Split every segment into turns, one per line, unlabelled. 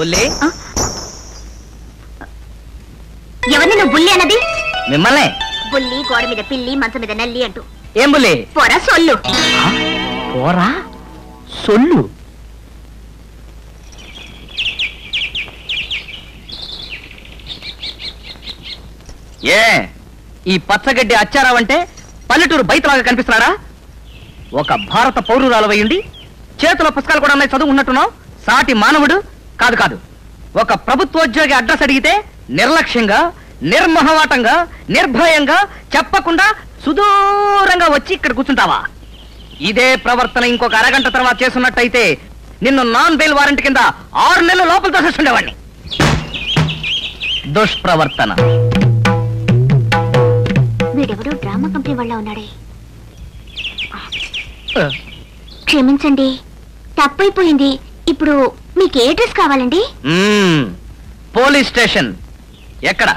బుల్లి.
ఎవరిని నువ్వు బుల్లి అన్నది?
మిమ్మల్ని.
బుల్లి గోడ మీద పిల్లి మంచం మీద నల్లి అంటూ.
ఏం బుల్లి?
పొర సొల్లు.
పోరా? సొల్లు. ఏ ఈ పచ్చగడ్డి అచ్చారావంటే పల్లెటూరు బయటలాగా కనిపిస్తున్నాడా ఒక భారత పౌరురాలవయ్యండి చేతిలో పుస్తకాలు కూడా ఉన్నాయి చదువు ఉన్నట్టున్నావు? సాటి మానవుడు కాదు కాదు. ఒక ప్రభుత్వోద్యోగి అడ్రస్ అడిగితే నిర్లక్ష్యంగా నిర్మహమాటంగా నిర్భయంగా చెప్పకుండా సుదూరంగా వచ్చి ఇక్కడ కూర్చుంటావా? ఇదే ప్రవర్తన ఇంకొక అరగంట తర్వాత చేస్తున్నట్టయితే నిన్ను నాన్ బెయిల్ వారెంట్ కింద ఆరు నెలల లోపల తోసేస్తుండేవాడిని దుష్ప్రవర్తన.
వీడెవడో డ్రామా కంపెనీ వాళ్ళ ఉన్నాడే. క్షమించండి తప్పైపోయింది. ఇప్పుడు మీకు ఏ డ్రెస్ కావాలండి.
Police station. ఎక్కడ?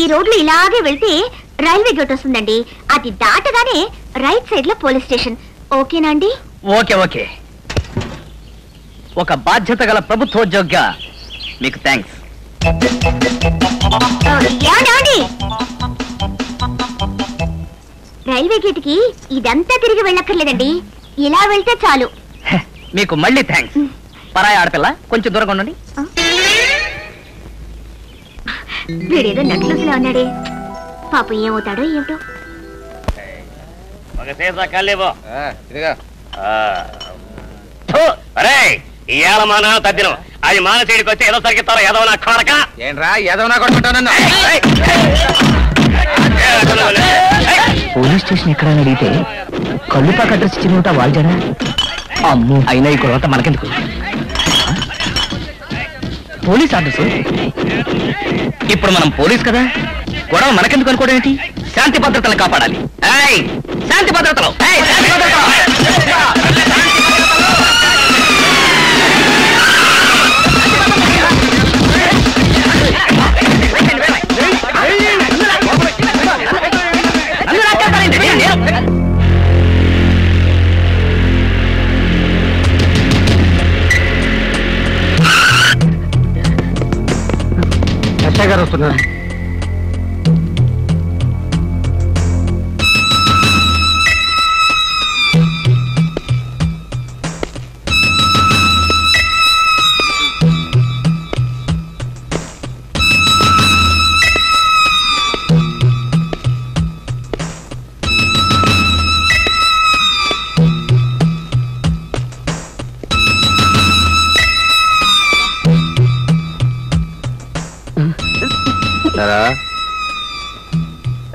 ఈ రోడ్లు ఇలాగే వెళ్తే రైల్వే గేట్ వస్తుందండి. అది దాటగానే రైట్ సైడ్లో పోలీస్ స్టేషన్. ఓకేనా అండి?
Okay okay. ఒక బాధ్యత గల ప్రభుత్వోద్యోగిగా మీకు థ్యాంక్స్?
రైల్వే గేట్కి ఇదంతా తిరిగి వెళ్ళక్కర్లేదండి. ఇలా వెళ్తే చాలు.
మీకు మళ్ళీ థ్యాంక్స్. పరాయి ఆడపిల్ల కొంచెం దూరంగా ఉండండి.
వీడేదో నట్లూసులా ఉన్నాడే పాపం ఏమవుతాడో ఏమిటో.
ఇవాళ మా నాన్న తద్దినం. అది మానసీడికి వచ్చి ఏదో సరిగిస్తారో ఏదో నా కొడక?
ఏంట్రా ఏదైనా కొట్టుకుంటావు నన్ను?
పోలీస్ స్టేషన్ ఎక్కడ అని అడిగితే కళ్ళుపాక అడ్రస్ ఇచ్చిన వాల్జడా అమ్ము అయినా ఈ గొడవ మనకెందుకు? పోలీస్ అడ్రస్ ఇప్పుడు మనం పోలీస్ కదా? గొడవ మనకెందుకు అనుకోవడం ఏంటి? శాంతి భద్రతలు కాపాడాలి. శాంతి భద్రతలు. శాంతి భద్రతలు!
ఎస్ఐ గారు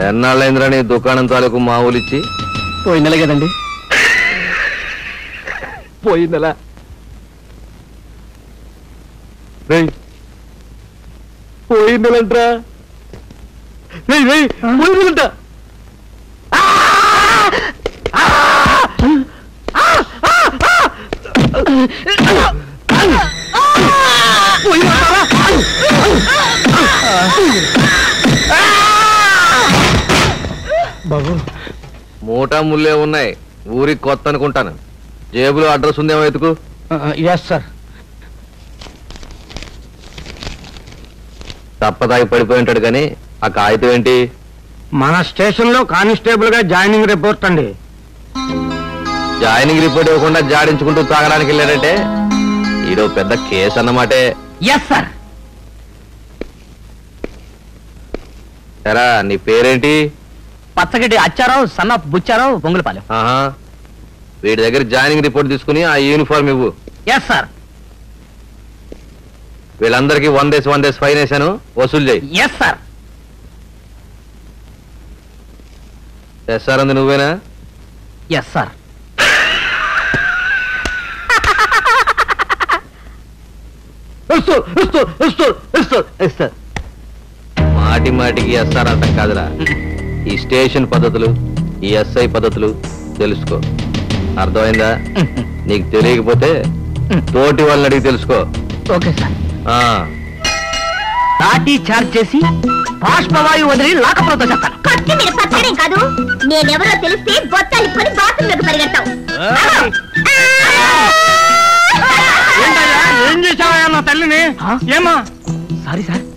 ఎన్నాళ్ళైందిరా నీ దుకాణం తాలూకు మామూలిచ్చి
పోయిన నెల కదండి.
పోయిందలా పోయిందలంట్రా పోయిందలంట
బాబు
మూటా ముల్లే ఉన్నాయి. ఊరికి కొత్త అనుకుంటాను జేబులో అడ్రస్ ఉందేమో ఎతుకు
ఎస్ సార్
తప్పదాగి పడిపోయి ఉంటాడు కానీ ఆ కాగితం ఏంటి?
మన స్టేషన్లో కానిస్టేబుల్గా జాయినింగ్ రిపోర్ట్ అండి.
జాయినింగ్ రిపోర్ట్ ఇవ్వకుండా జాడించుకుంటూ తాగడానికి వెళ్ళాడంటే ఈడో పెద్ద కేసు అన్నమాటే.
ఎస్ సార్
ఎరా నీ పేరేంటి?
పచ్చగడ్డి అచ్చారావు సన్న బుచ్చారావు బొంగులపాలెం
ఆహా. వీడి దగ్గర జాయినింగ్ రిపోర్ట్ తీసుకుని ఆ యూనిఫామ్ ఇవ్వు.
ఎస్ సార్
వీళ్ళందరికీ వందేసి వందేసి ఫైన్ వేసాను వసూలు చేయి.
ఎస్ సార్
ఎస్ఆర్ అంది నువ్వేనా?
ఎస్ సార్
మాటి మాటికి ఎస్ఆర్ అంటాం కాదురా. ఈ స్టేషన్ పద్ధతులు ఈ ఎస్ఐ పద్ధతులు తెలుసుకో. అర్థమైందా? నీకు తెలియకపోతే తోటి వాళ్ళని అడిగి తెలుసుకో.
Okay sir.
ఆ.
లాఠీ చార్జ్ చేసి బాష్పవాయు వదిలి లాకపోతే చెప్తాను
కొట్టి మీరు పచ్చడేం కాదు. నేనెవరో తెలిస్తే బొత్తాలు కొని బాత్రూంలోకి పరిగెడతావు.
ఏం చేసావా నా తల్లిని? ఏమా?
Sorry sir.